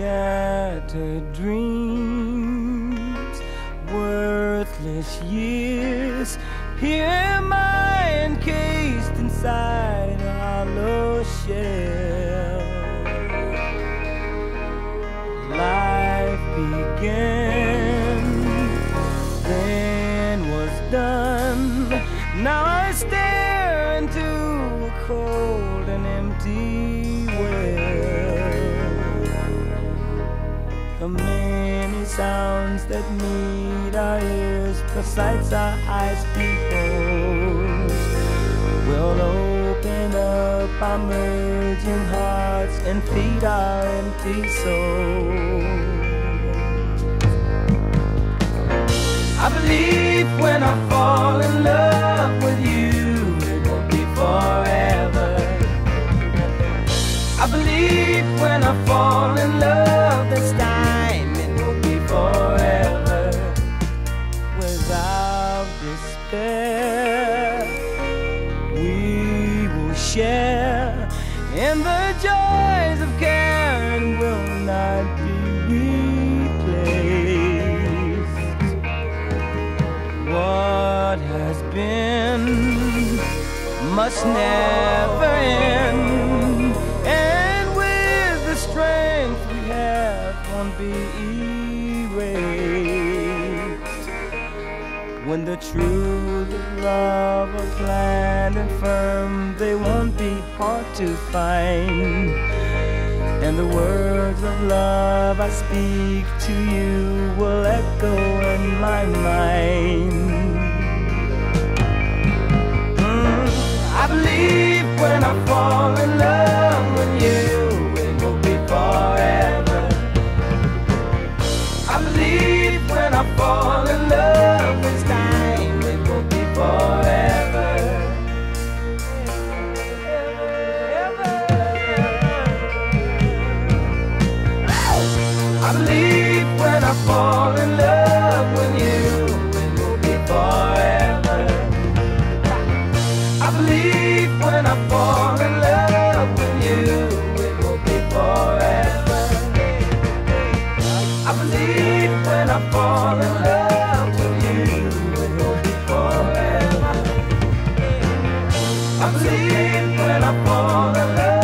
shattered dreams, worthless years. Here am I encased inside a hollow shell. Life began, then was done. Now I stare into a cold and empty well. The many sounds that meet our ears, the sights our eyes behold, will open up our merging hearts and feed our empty souls. I believe when I fall in love with you, it won't be forever. I believe when I fall in love in the joys of care and will not be replaced. What has been must never end, When the truth of love are planned and firm, they won't be hard to find. And the words of love I speak to you will echo in my mind. Mm, I believe when I fall in I fall in love with you, it will be forever. I believe when I fall in love with you, it will be forever. I believe when I fall in love with you, it will be forever. I believe when I fall in love.